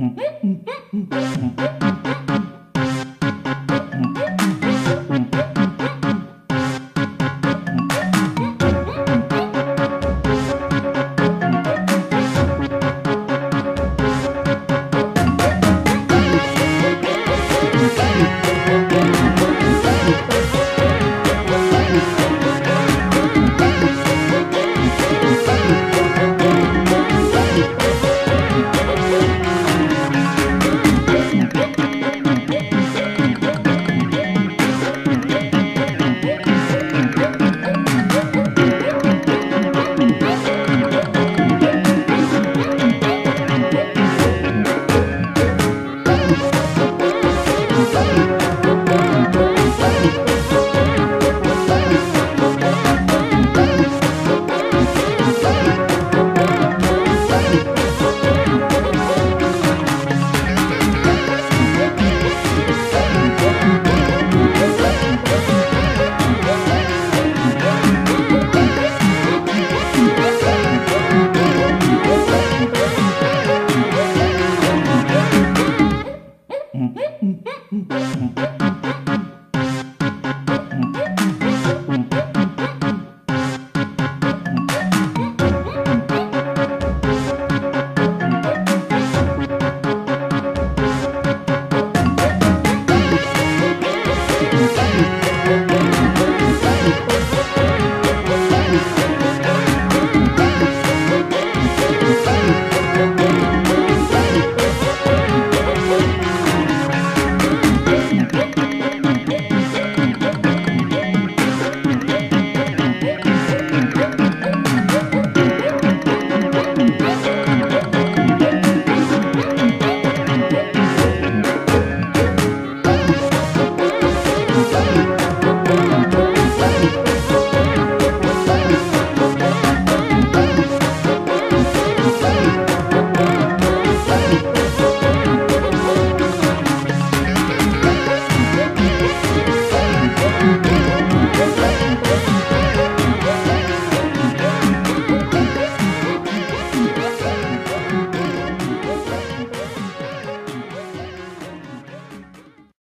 うん。